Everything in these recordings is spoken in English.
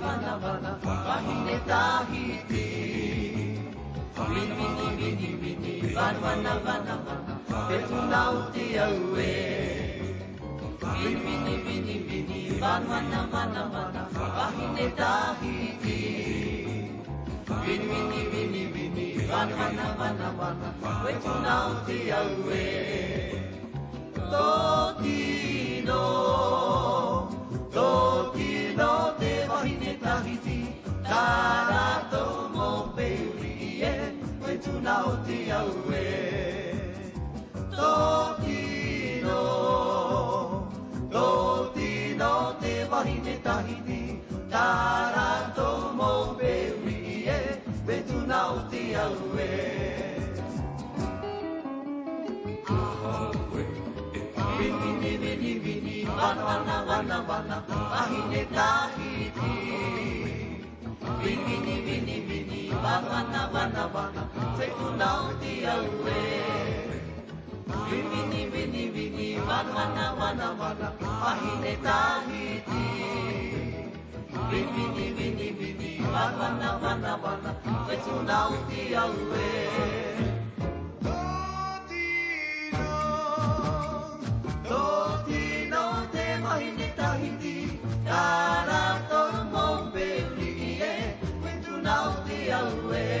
Vanwana vana vana Vahine tahiti Vini vini vini vini Vanwana vana vana vana Petunauti aue Totino Totino. te wahine tahiti tarato mo peurie, oi tuna o te aue. Tokino, te wahi me tahiti, tarato mo peurie, te aue. Vini, vini, vini, vana, vana, vana, vana, vana, vana, vana, vana, vana, vana, vana, vana, vana, vana, vana, vana, Vini, vini, vini, vini, vana, vana, vana, se kunauti aue. Vini, vini, vini, vini, vana, vana, vana, ahine tahiti. Vini, vini, vini, vini, vana, vana, vana, se nau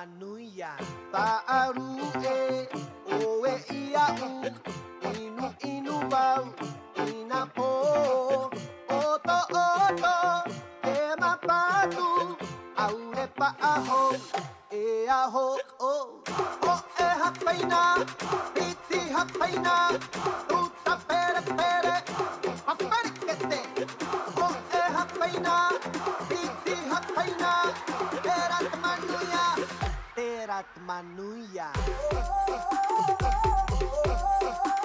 Manuya. Manuya.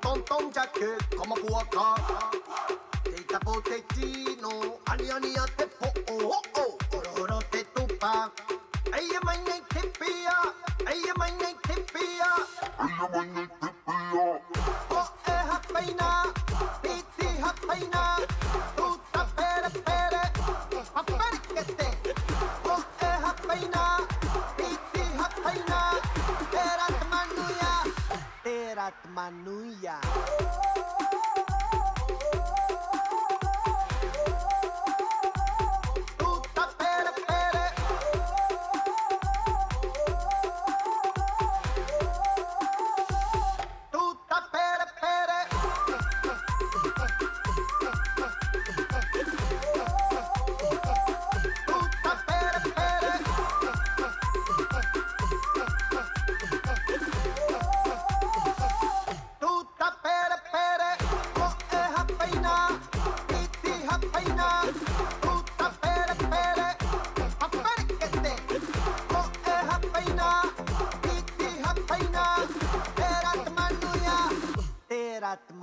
トントンジャット、かまぼわか。テイタポテチの、あにあにやって。Atmanuya. Manuya.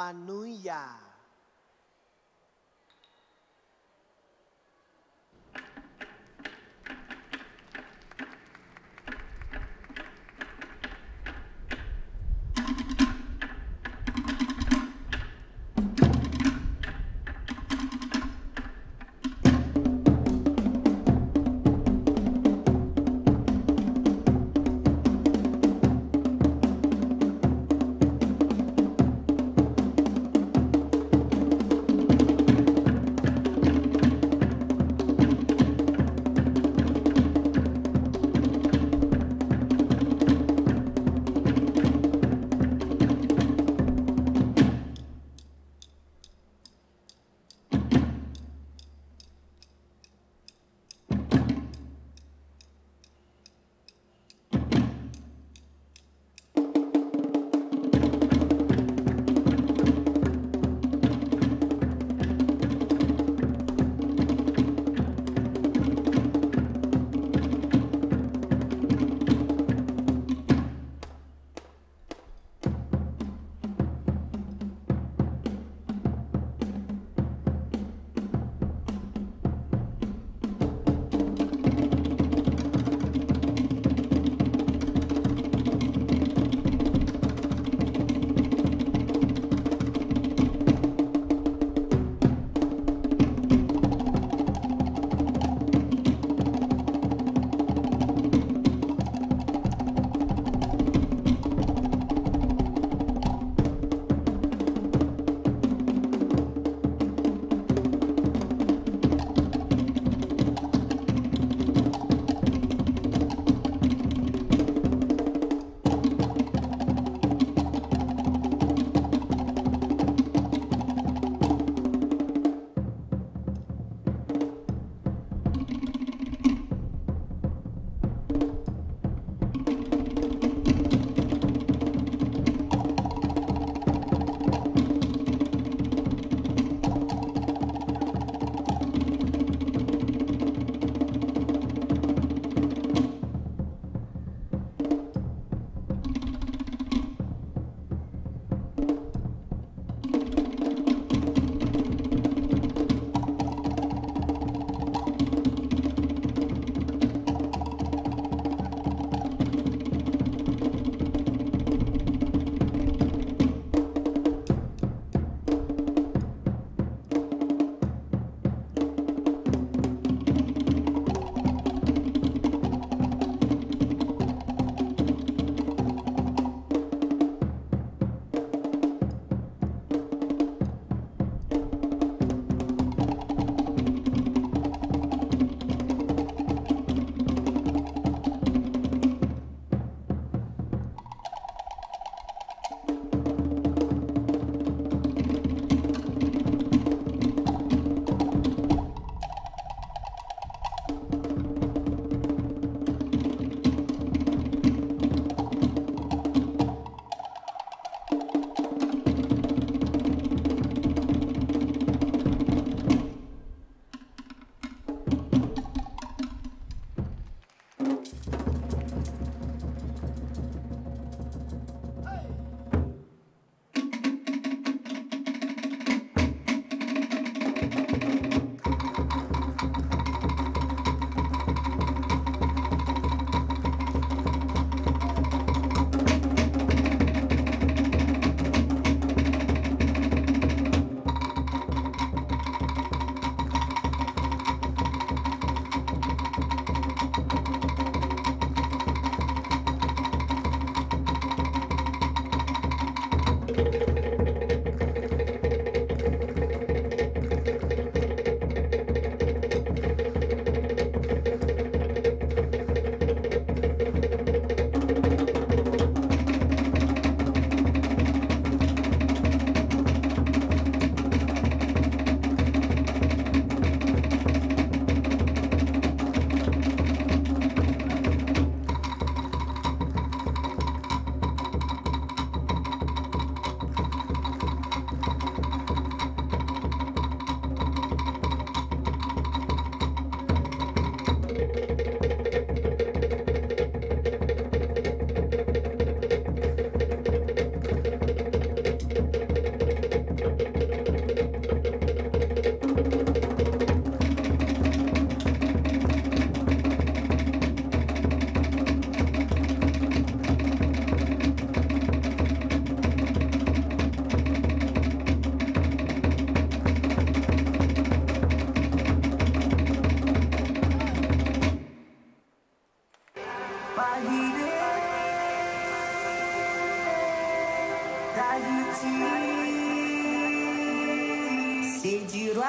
Manuya.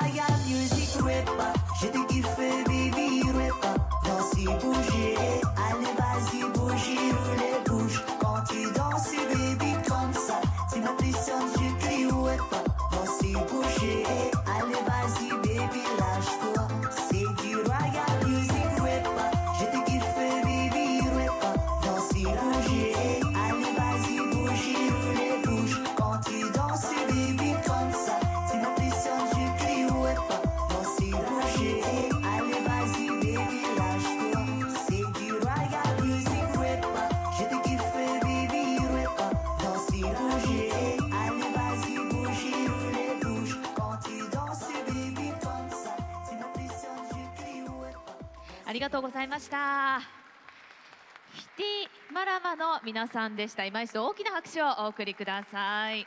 I music j'ai des りがとうございました。ヒティマラマの皆さんでした。今一度大きな拍手をお送りください。